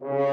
Mm-hmm.